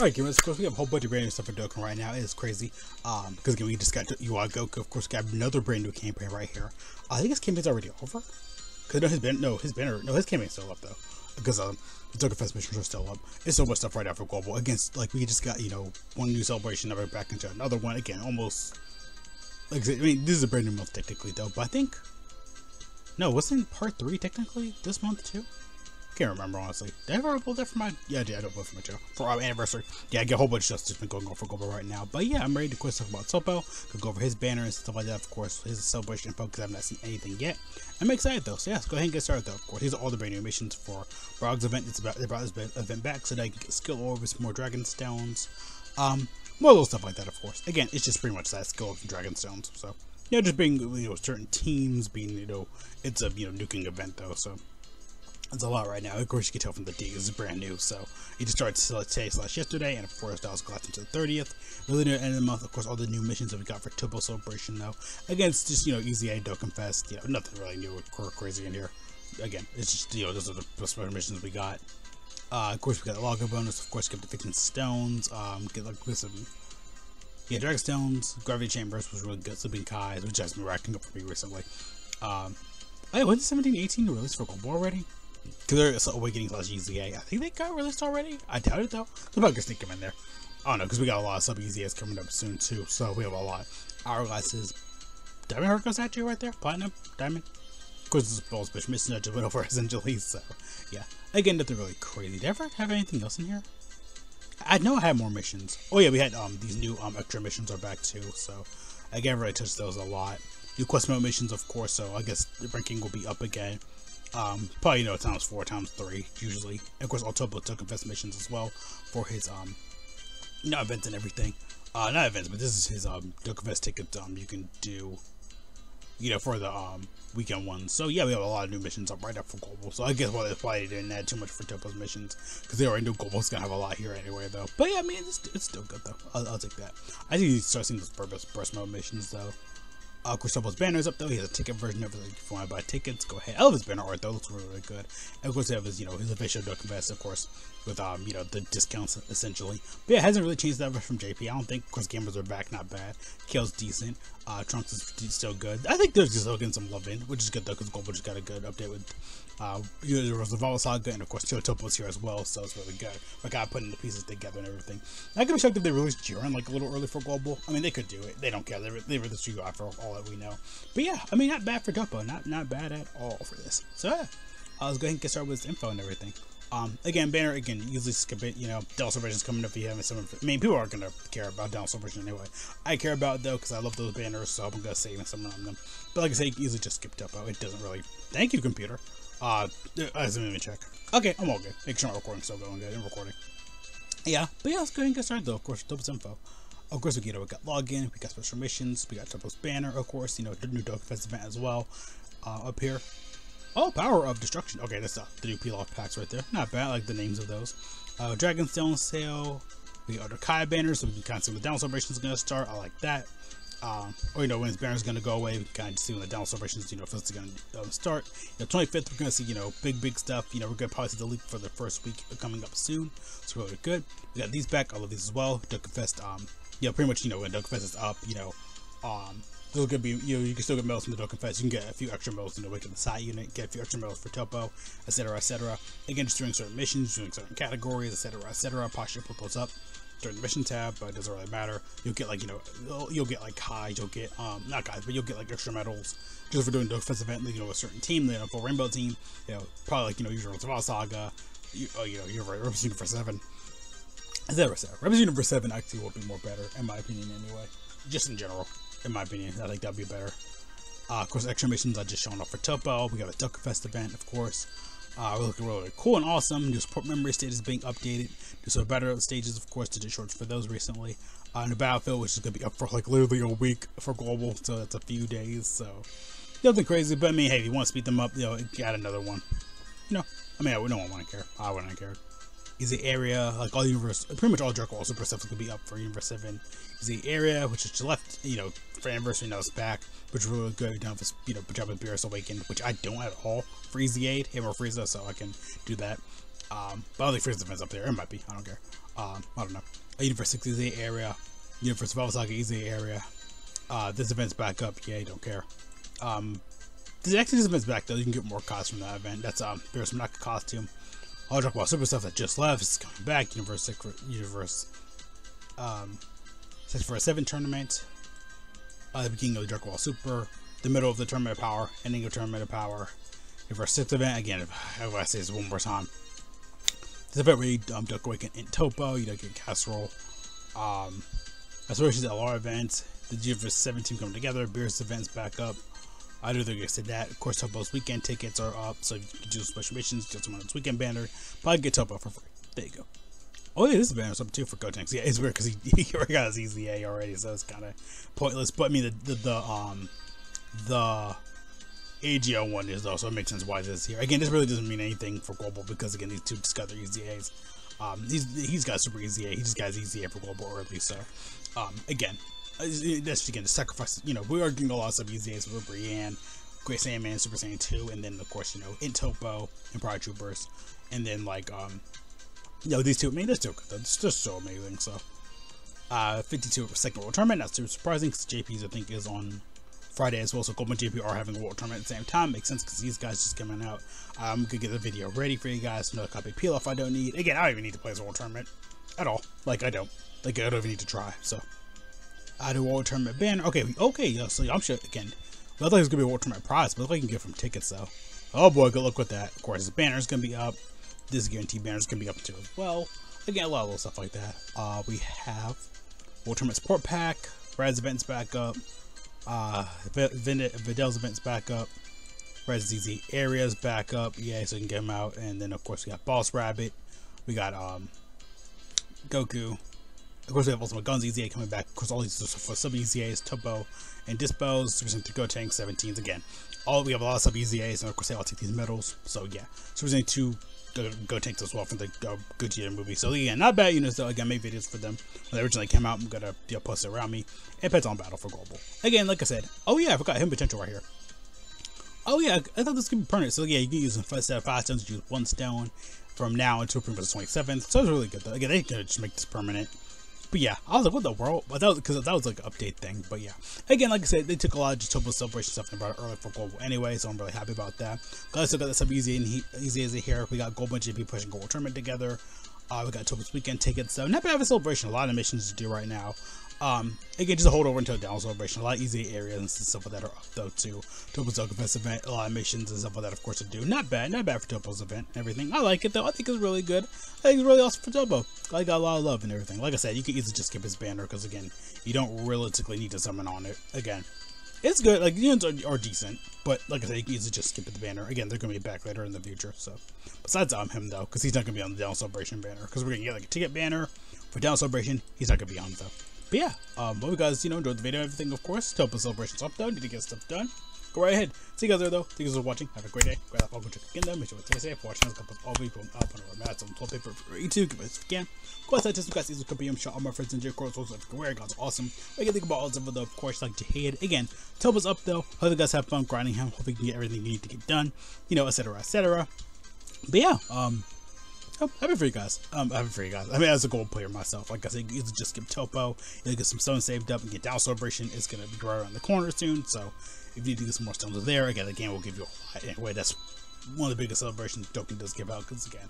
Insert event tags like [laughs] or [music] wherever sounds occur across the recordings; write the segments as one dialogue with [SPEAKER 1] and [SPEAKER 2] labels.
[SPEAKER 1] Alright, gamers, of course, we have a whole bunch of brand new stuff for Dokkan right now. It is crazy. Um, because again, we just got you UI Goku, of course, got another brand new campaign right here. I think his campaign's already over. Cause no, his banner, no, his banner, no, his campaign's still up though. Because um, the Dokkan Fest missions are still up. It's so much stuff right now for Global. Against, like, we just got, you know, one new celebration, never back into another one. Again, almost, like, I mean, this is a brand new month technically though, but I think, no, wasn't part three technically this month too? Can't remember honestly. Did I ever upload that for my? Yeah, I did. I upload for my channel for our anniversary. Yeah, I get a whole bunch of stuff that's been going on for Gobo right now. But yeah, I'm ready to quit talk about Toppo. Could go over his banner and stuff like that. Of course, his celebration info because I've not seen anything yet. I'm excited though. So yeah, let's go ahead and get started though. Of course, these all the brand new missions for Brog's event. It's about they brought this event back so that I can get skill orbs, more dragon stones, um, more little stuff like that. Of course, again, it's just pretty much that skill of dragon stones. So yeah, just being you know certain teams being you know it's a you know nuking event though. So it's a lot right now. Of course, you can tell from the date. This is brand new, so it just started today slash yesterday, and of course, that was glassed into the 30th. Really near the end of the month, of course, all the new missions that we got for Toppo Celebration, though. Again, it's just, you know, EZA, Dokkan Fest, you know, nothing really new or crazy in here. Again, it's just, you know, those are the special missions we got. Uh, of course, we got a logger bonus, of course, get the 15 stones, um, get like some, yeah, Dragon Stones, Gravity Chambers was really good, Sleeping Kais, which has been racking up for me recently. Um, hey, was 1718 released for Gold already? Because they're Awakening slash EZA. I think they got released already. I doubt it though. So I can sneak them in there. I don't know, because we got a lot of sub EZAs coming up soon too. So we have a lot. Hourglasses. Diamond Hercules statue right there. Platinum. Diamond. Of course, this is Ball's Bitch Missing just went over essentially. So yeah. Again, nothing really crazy. Did I ever have anything else in here? I know I had more missions. Oh yeah, we had um these new um extra missions are back too. So again, really touched those a lot. New quest mode missions, of course. So I guess the ranking will be up again. Um, probably you know times four, times three usually. And of course, Autobo took invest missions as well for his um, you know, events and everything. Uh, not events, but this is his um Dokkan tickets. Um, you can do, you know, for the um weekend ones. So yeah, we have a lot of new missions up right up for Global. So I guess why well, they probably didn't add too much for Toppo's missions because they already knew Global's gonna have a lot here anyway, though. But yeah, I mean, it's, it's still good though. I'll, I'll take that. I think you start seeing those purpose burst mode missions though. Uh, Cristobal's banner is up though. He has a ticket version of it. If you want to buy tickets, go ahead. His banner art though. Looks really, really good. And of course, they have his, you know, his official Duck Vest, of course, with, um, you know, the discounts essentially. But yeah, it hasn't really changed that much from JP. I don't think, because gamers are back, not bad. Kale's decent. Uh, Trunks is still good. I think they're just still getting some love in, which is good though, because Global just got a good update with uh, there the Vala Saga, and of course was here as well, so it's really good. Like I putting the pieces together and everything. I could be shocked if they released Jiren like a little early for Global. I mean, they could do it. They don't care. They, they released UI for all that we know. But yeah, I mean, not bad for Toppo. Not not bad at all for this. So yeah, I was going to get started with info and everything. Um, again, banner again, usually skip it. You know, Dell Celebration's coming up if you haven't some. I mean, people aren't gonna care about Dell version anyway. I care about though because I love those banners, so I'm gonna save some of them. But like I say, you can easily just skip Toppo. It doesn't really. Thank you, computer. Uh, I didn't even check. Okay, I'm all good. Make sure my recording's still going good. I'm recording. Yeah, but yeah, let's go ahead and get started though. Of course, Toppo's info. Of course, we get we got login, we got special missions, we got Toppo's banner, of course, you know, the new Dokkan Fest event as well. Uh, up here. Oh, Power of Destruction. Okay, that's uh, the new peel off packs right there. Not bad, I like the names of those. Uh, Dragonstone sale. We got our Kai banner, so we can kind of see when the down celebration is going to start. I like that. Um, or you know when his banner's gonna go away, we can kind of see when the down celebrations, you know, if it's gonna uh, start. You know, 25th, we're gonna see you know big big stuff. You know, we're gonna probably see the leak for the first week coming up soon. It's really good. We got these back. I love these as well. Duck Fest, um, you know, pretty much you know when Fest is up, you know, um, still gonna be you know you can still get medals from the Fest. You can get a few extra medals in the Wake of the Side unit, get a few extra medals for Toppo, etc. etc. Again, just doing certain missions, doing certain categories, etc. etc. Posture put those up during the mission tab, but it doesn't really matter. You'll get like you know, you'll get like highs, you'll get um not guys, but you'll get like extra medals just for doing the defense event. You know, a certain team, know, for Rainbow team, you know, probably like you know, usual Saga, you, oh, you know, you're right, Universe Seven. Zero seven. Rebels Universe Seven actually will be more better, in my opinion, anyway. Just in general, in my opinion, I think that'd be better. Uh, of course, extra missions I just shown off for Toppo. We got a Dokkan Fest event, of course. Uh, we're looking really cool and awesome. New support memory stages being updated. New of battle stages, of course, did shorts for those recently. Uh, the battlefield, which is going to be up for like literally a week for global, so that's a few days. So nothing crazy, but I mean, hey, if you want to speed them up, you know, add another one. You know, I mean, I, no one want to care. I wouldn't care. Easy area, like all universe, pretty much all Draco also stuff is gonna be up for Universe Seven. Easy area, which is left, you know, for Anniversary now it's back, which is really good. Down for you know, Pajama Beerus Awakened, which I don't at all Easy Aid, him or Frieza, so I can do that. Um, but I don't think Freeze Defense up there. It might be. I don't care. Um, I don't know. Universe 68 area. Universe Battle Saga is Easy area. Uh, this event's back up. Yeah, don't care. Um, actually this event's back though. You can get more costs from that event. That's um, there's some costume. I'll talk about super stuff that just left. It's coming back. Universe Secret, Universe um, for a seven tournament. Uh, the beginning of the Dark Wall Super, the middle of the Tournament of Power, ending of Tournament of Power. A sixth event, again, if, I say this one more time, this event where you um, Duck Awaken in Toppo, you don't get Casserole. Um, Aspirations LR events, the GeForce 17 coming together, Beerus events back up. I don't think I said that. Of course, Toppo's weekend tickets are up, so you can do special missions, just on its weekend banner. Probably get Toppo for free. There you go. Oh yeah, this banner's up too for Gotenks. Yeah, it's weird because he, [laughs] he already got his EZA already, so it's kind of pointless. But I mean, the, the, the um the AGL one is though, so it makes sense why this is here. Again, this really doesn't mean anything for global because again, these two just got their EZAs. Um, he's he's got super EZA. He just got his EZA for global early. So, um, again, that's again the sacrifice. You know, we are getting a lot of sub EZAs for Brienne, Great Saiyaman, Super Saiyan 2, and then of course you know in Toppo and Pride Troopers, and then like um, you know these two. I mean, they're still good. Just so amazing. So, uh, 52 second world tournament. Not too surprising because JP's I think is on Friday as well. So Goldman JP are having a world tournament at the same time. Makes sense because these guys just coming out. I'm gonna get the video ready for you guys. Another copy peel off I don't need. Again, I don't even need to play this world tournament at all. Like I don't. Like I don't even need to try. So I do world tournament banner. Okay, okay. Yeah, so I'm sure again. I thought it was gonna be a world tournament prize, but I can get from tickets though. Oh boy, good luck with that. Of course, the banner's gonna be up. This guaranteed banner's gonna be up too as well. Again, a lot of little stuff like that. Uh, we have World Tournament Support Pack. Brad's events back up. Uh, Videl's events back up. Resident Easy areas back up. Yeah, so you can get them out. And then, of course, we got Boss Rabbit. We got um, Goku. Of course, we have Ultimate Guns EZA coming back. Of course, all these for sub EZAs, Toppo and Dyspo's, Super Saiyan 3 Gotenks, 17s again. All we have a lot of sub EZAs, and of course, they all take these medals. So yeah, Super Saiyan 2 Gotenks as well from the uh, Gogeta movie. So yeah, not bad units though. Again, make videos for them when they originally came out. I'm gonna you know, post it around me. And Pets on Battle for Global. Again, like I said. Oh yeah, I forgot him potential right here. Oh yeah, I thought this could be permanent. So yeah, you can use instead of five stones, use one stone from now until pretty much the 27th. So it's really good though. Again, they could just make this permanent. But yeah, I was like, what the world? But that was because that was like an update thing. But yeah, again, like I said, they took a lot of just Toppo celebration stuff and brought it early for global anyway, so I'm really happy about that. Guys, still got this sub easy and he, easy as here. We got Gold JP pushing global tournament together. Uh, we got Toppo's weekend tickets, so not bad of a celebration. A lot of missions to do right now. Um, again, just a hold over until down celebration. A lot of easy areas and stuff like that are up though too. Toppo's Okafest event, a lot of missions and stuff like that, of course, to do. Not bad, not bad for Toppo's event. Everything. I like it though. I think it's really good. I think it's really awesome for Toppo. I got a lot of love and everything. Like I said, you can easily just skip his banner because again, you don't realistically need to summon on it. Again, it's good. Like units are, are decent, but like I said, you can easily just skip the banner. Again, they're gonna be back later in the future. So, besides um him though, because he's not gonna be on the down celebration banner, because we're gonna get like a ticket banner for down celebration. He's not gonna be on though. But yeah, um, hope you guys, you know, enjoyed the video and everything, of course. Toppo celebrations up, though. Need to get stuff done. Go right ahead. See you guys there, though. Thank you guys for watching. Have a great day. Grab that follow check again, though. Make sure to stay safe. Watch channels, couple all people up on our mats on toilet paper for YouTube. Give us if you can. Of course, I just could be I'm shot all my friends in J course also everywhere. God's awesome. What you think about all of them, though, of course, like Jihad. Again, Toppo's up, though. Hope you guys have fun grinding him. Hope you can get everything you need to get done. You know, etc., etc. But yeah, um, I'm happy for you guys. I'm happy for you guys. I mean, as a gold player myself, like I said, you just skip Toppo, you get some stones saved up, and get down celebration. It's gonna be right around the corner soon. So if you need to get some more stones there, again, the game will give you a lot. Anyway, that's one of the biggest celebrations Dokkan does give out because again,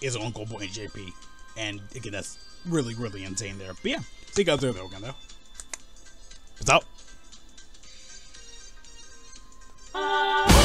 [SPEAKER 1] it's on Gold Boy and JP, and again, that's really really insane there. But yeah, see you guys there though, again though. It's out. Uh.